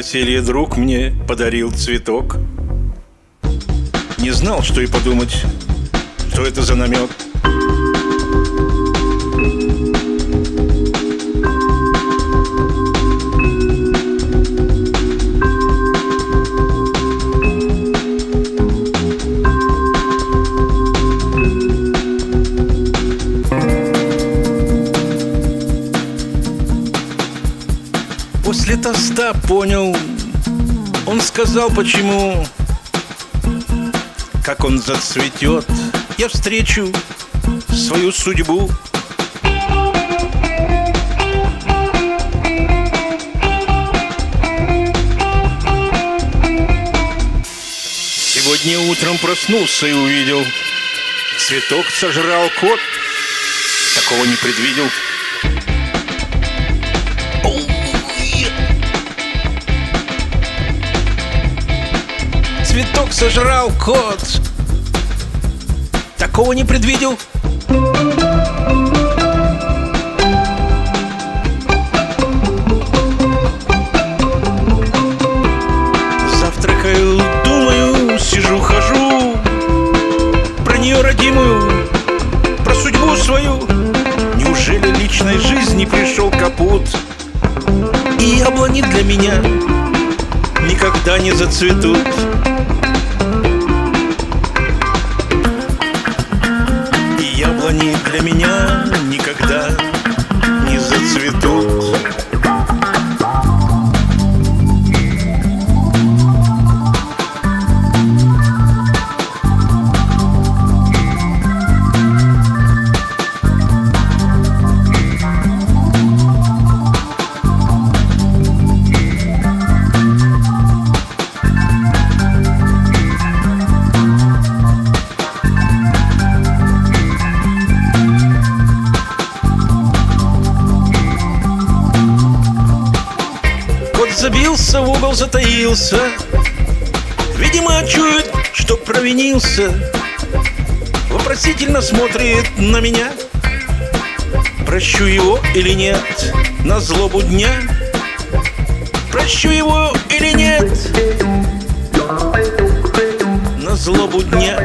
Новоселье друг мне подарил цветок. Не знал, что и подумать, что это за намек. После тоста понял, он сказал, почему. Как он зацветет, я встречу свою судьбу. Сегодня утром проснулся и увидел. Цветок сожрал кот. Такого не предвидел Цветок сожрал кот. Такого не предвидел. Завтракаю, думаю, сижу, хожу Про нее родимую, про судьбу свою. Неужели личной жизни пришел капут? И яблони для меня никогда не зацветут И яблони для меня никогда забился, в угол затаился. Видимо, чует, что провинился. Вопросительно смотрит на меня. Прощу его или нет на злобу дня. Прощу его или нет на злобу дня